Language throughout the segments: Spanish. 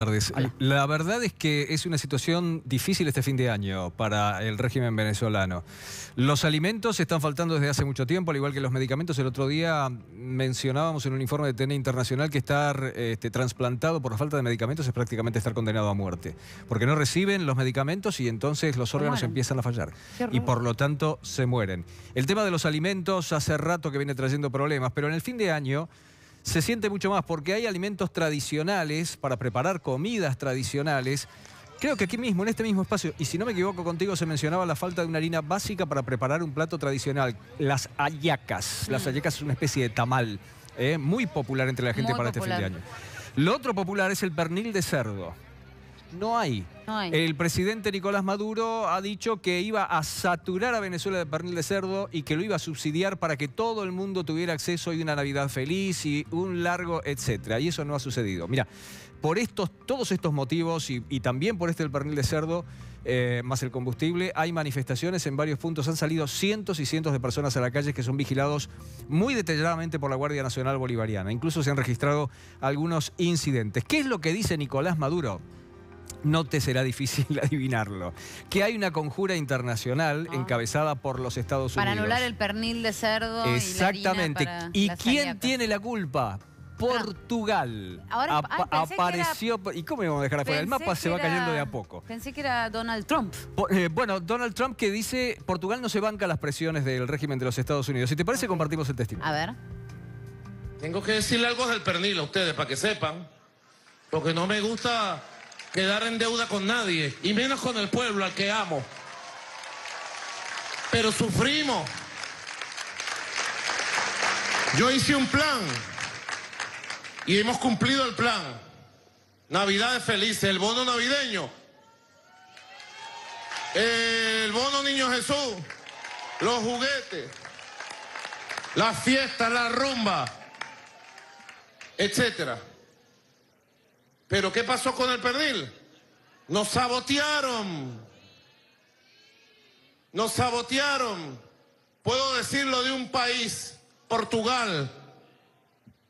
tardes. La verdad es que es una situación difícil este fin de año para el régimen venezolano. Los alimentos están faltando desde hace mucho tiempo, al igual que los medicamentos. El otro día mencionábamos en un informe de TN Internacional que estar este, trasplantado por la falta de medicamentos es prácticamente estar condenado a muerte. Porque no reciben los medicamentos y entonces los órganos empiezan a fallar. Y por lo tanto se mueren. El tema de los alimentos hace rato que viene trayendo problemas, pero en el fin de año se siente mucho más porque hay alimentos tradicionales para preparar comidas tradicionales. Creo que aquí mismo, en este mismo espacio, y si no me equivoco contigo, se mencionaba la falta de una harina básica para preparar un plato tradicional, las ayacas. Las ayacas es una especie de tamal, ¿eh? muy popular entre la gente para este fin de año. Lo otro popular es el pernil de cerdo. No hay. El presidente Nicolás Maduro ha dicho que iba a saturar a Venezuela de pernil de cerdo y que lo iba a subsidiar para que todo el mundo tuviera acceso a una Navidad feliz y un largo etcétera. Y eso no ha sucedido. Mira, por estos, todos estos motivos y, también por este del pernil de cerdo, eh, más el combustible, hay manifestaciones en varios puntos. Han salido cientos y cientos de personas a la calle que son vigilados muy detalladamente por la Guardia Nacional Bolivariana. Incluso se han registrado algunos incidentes. ¿Qué es lo que dice Nicolás Maduro? No te será difícil adivinarlo. Que hay una conjura internacional ah. encabezada por los Estados Unidos. Para anular el pernil de cerdo. Exactamente. ¿Y, quién tiene la culpa? Portugal. Ahora apareció. ¿Y cómo íbamos a dejar afuera? El mapa se va cayendo de a poco. Pensé que era Donald Trump. Eh, bueno, Donald Trump que dice: Portugal no se banca las presiones del régimen de los Estados Unidos. Si te parece, compartimos el testimonio. A ver. Tengo que decirle algo del pernil a ustedes para que sepan. Porque no me gusta quedar en deuda con nadie, y menos con el pueblo al que amo. Pero sufrimos. Yo hice un plan y hemos cumplido el plan. Navidades felices, el bono navideño, el bono Niño Jesús, los juguetes, las fiestas, la rumba, etcétera. Pero ¿qué pasó con el pernil? Nos sabotearon. Nos sabotearon. Puedo decirlo de un país, Portugal.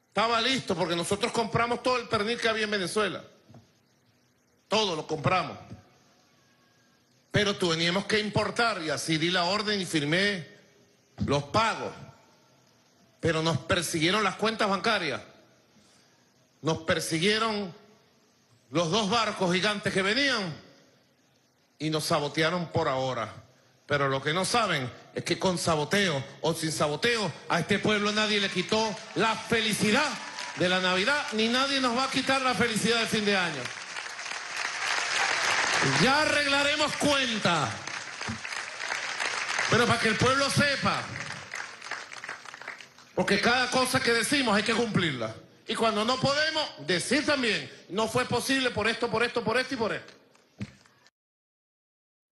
Estaba listo porque nosotros compramos todo el pernil que había en Venezuela. Todo lo compramos. Pero teníamos que importar y así di la orden y firmé los pagos. Pero nos persiguieron las cuentas bancarias. Nos persiguieron los dos barcos gigantes que venían y nos sabotearon por ahora. Pero lo que no saben es que con saboteo o sin saboteo a este pueblo nadie le quitó la felicidad de la Navidad, ni nadie nos va a quitar la felicidad del fin de año. Ya arreglaremos cuenta. Pero para que el pueblo sepa, porque cada cosa que decimos hay que cumplirla. Y cuando no podemos, decir también, no fue posible por esto, por esto, por esto y por esto.